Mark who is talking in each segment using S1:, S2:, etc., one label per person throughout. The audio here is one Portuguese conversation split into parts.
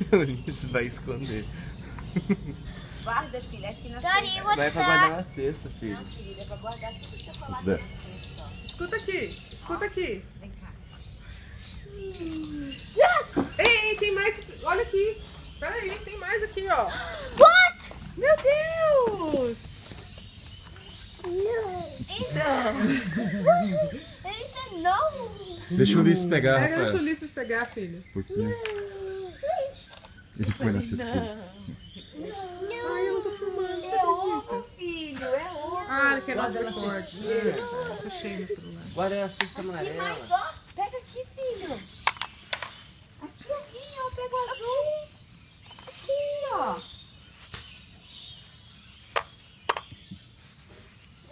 S1: Isso vai esconder.
S2: Guarda, filha, aqui na
S3: Daddy,
S2: frente.
S1: Vai pra guardar na cesta, filho.
S2: Não, querida, é pra guardar tudo chocolate
S4: Dá.
S2: na ó.
S5: Escuta aqui, escuta aqui.
S2: Vem cá.
S5: Ei, ei, tem mais. Olha aqui. Peraí, tem mais aqui, ó.
S3: What?
S5: Meu Deus!
S3: Ele said no.
S4: Deixa o Ulisses pegar,
S5: Pega, deixa o
S4: Rafael.
S5: Ulisses pegar, filho.
S4: Um pouquinho. Ele põe na cesta.
S5: Ai, eu não tô filmando.
S2: É ovo, filho, é ovo.
S5: Ah, que é
S1: Guarda
S5: recorde.
S1: cestinha.
S5: Tô cheio no celular.
S1: Guarda na cesta
S2: Aqui
S1: amarela.
S2: mais, ó. Pega aqui, filho. Aqui, aqui, ó. Pega o azul. Aqui, ó.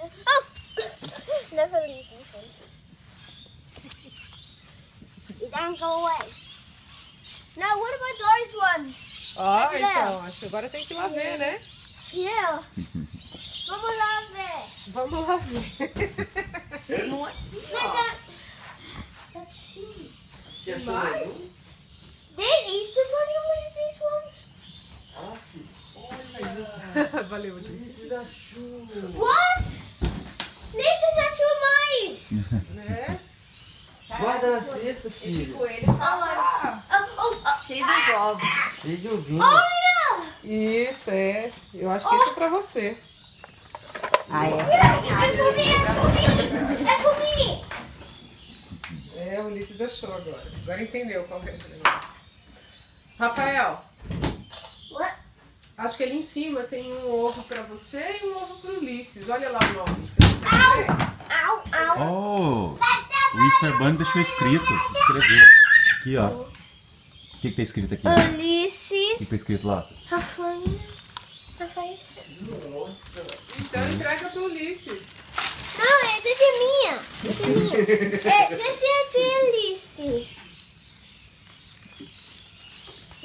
S3: Oh, never leave these ones. Don't go away. Ones?
S5: Ó,
S3: Cadê?
S5: então, acho que agora tem que ir lá ver, né?
S3: Yeah. Vamos lá ver.
S5: Vamos lá ver.
S2: Tem um aqui,
S3: No,
S2: ó.
S3: that, let's see.
S1: Você achou
S5: Mais?
S1: nenhum?
S3: Did Easter Bunny one of these ones?
S1: Ah, filho.
S5: Valeu, gente.
S1: Ulisses achou.
S3: What? This is a mais.
S5: Né?
S1: Guarda na cesta, filho.
S2: Coelho tá
S3: Oh, oh, oh.
S2: Cheio dos ovos.
S1: Cheio de ovinho.
S3: yeah.
S5: Isso, é. Eu acho que isso é pra você.
S2: Ah, é?
S3: É for me, é for me. É me.
S5: É, o Ulisses achou agora. Agora entendeu qual que é esse negócio. Rafael,
S3: What?
S5: acho que ali em cima tem um ovo pra você e um ovo pro Ulisses. Olha lá o nome. Você consegue ver?
S3: Ow, ow.
S4: Oh! O Easter Bunny deixou escrito. Escreveu. Aqui, ó. O que, que tá escrito aqui? O que, que tá
S3: Ulysses.
S4: escrito lá?
S3: Rafael. Rafael.
S5: Então entrega pro Ulisses.
S3: Não, é, essa é minha. Essa é minha. É, essa é de Ulysses.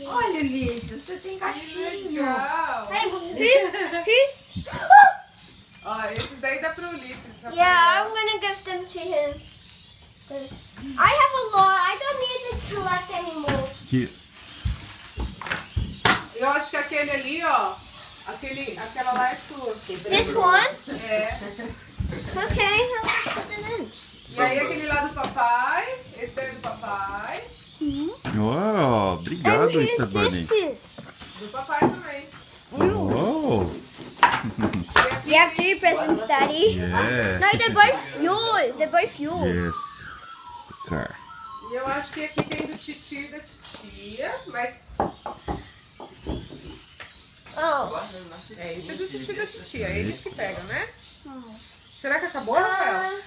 S2: Olha, Ulisses, você tem gatinho.
S3: Hey, who's, who's?
S5: Ó, esses daí dá pro Ulisses.
S3: Yeah, I'm gonna give them to him. I have a lot. I don't need to collect anymore.
S4: Que,
S5: Eu acho que aquele ali, ó. Aquele, aquela lá é sua.
S3: This one?
S5: É.
S3: Okay, I'll just put them in.
S5: E aí aquele lá do papai. Esse daí é do papai.
S4: oh, obrigado, Easter Bunny.
S5: Do papai também.
S4: Oh,
S3: You have two presents, Daddy.
S4: yeah.
S3: No, they're both yours. They're both yours.
S4: Yes. Car.
S5: E eu acho que aqui tem do titi e da titia, mas
S1: Na cesta.
S5: é, isso é do titi e da titia, é eles que pegam, né? Será que acabou, Rafael?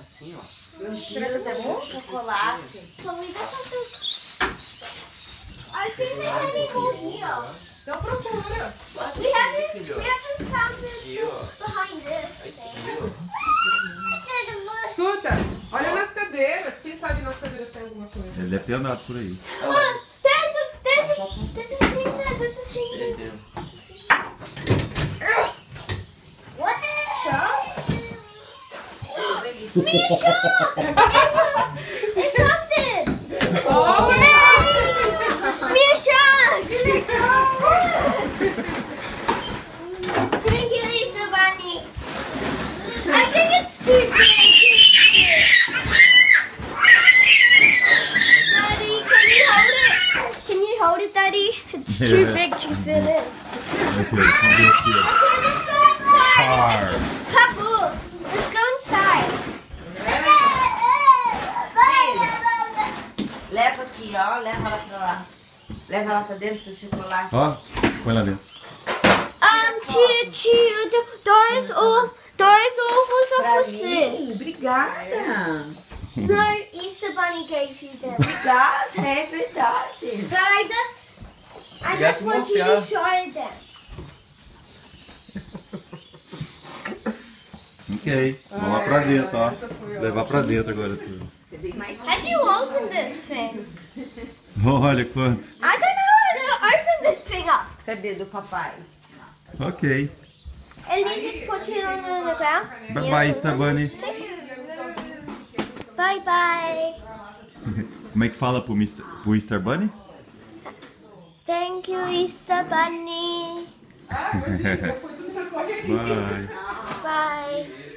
S1: Assim, ó.
S5: Será que acabou?
S2: Chocolate.
S3: Chloe, that's something. I think have it all here.
S5: Então procura.
S3: We haven't,
S1: filho.
S3: we haven't found
S1: ó.
S3: behind this thing.
S5: Escuta, olha nas cadeiras. Quem sabe nas cadeiras tem alguma coisa?
S4: Ele deve ter andado por aí.
S3: Look, there's a, there's a, there's a thing there. There's a thing there. Misha! It, it popped it!
S5: Oh,
S3: Misha! Thank you, Lisa Bunny. I think it's too big. Daddy, can you hold it? Can you hold it, Daddy? It's too
S4: Yeah.
S3: big to fit in.
S4: Ok, vamos ver aqui, ó.
S3: Okay, let's
S2: Leva ela pra lá. Leva ela pra dentro do seu chocolate.
S4: Ó, põe lá dentro.
S3: Um, tia, tia, dois, ovo, dois ovos
S2: Pra
S3: a você.
S2: mim. Obrigada.
S3: No, Easter Bunny gave you them.
S2: Obrigada, é verdade.
S3: But I just, I just
S1: por
S3: want you to
S1: confiar.
S3: show them.
S4: Ok, vamos lá pra dentro, ó. Levar pra dentro agora tudo.
S3: How do you open this thing?
S4: Olha quanto.
S3: I don't know how to open this thing up.
S2: Cadê do papai?
S4: Ok.
S3: Just put it on the ground.
S4: Bye bye, Easter Bunny.
S3: Bye bye.
S4: Como é que fala pro, Mr., pro Easter Bunny?
S3: Thank you, Easter Bunny.
S5: Ah.
S4: Bye.
S3: Bye.